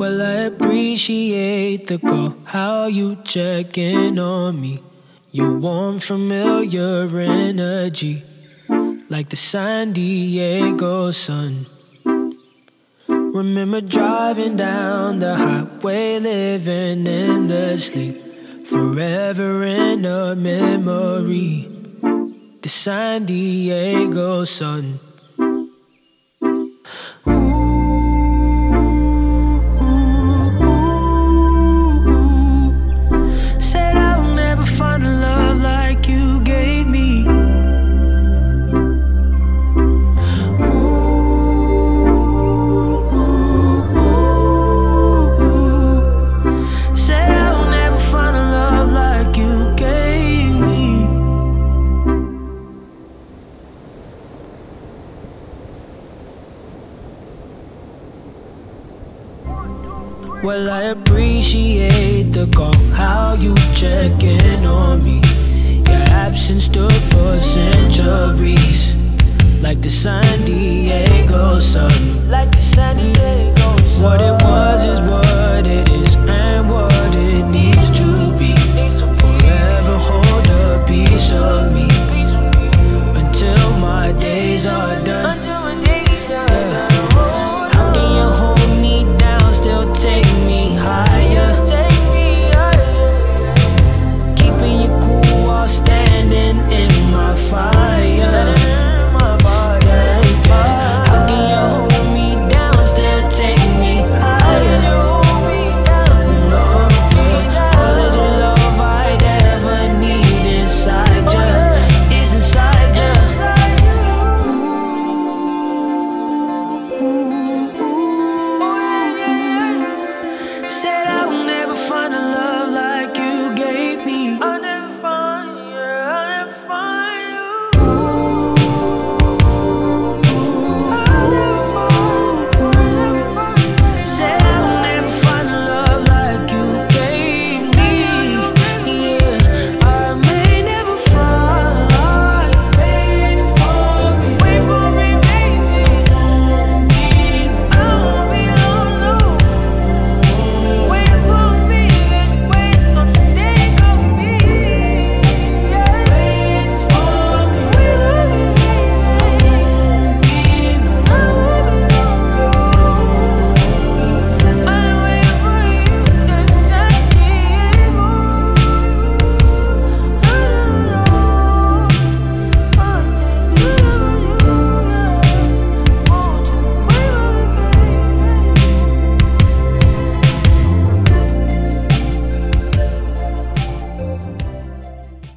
appreciate the call, how you check in on me. Your warm, familiar energy, like the San Diego sun. Remember driving down the highway, living endlessly, forever in a memory. The San Diego sun. Well, I appreciate the call, how you checking on me. Your absence stood for centuries, like the San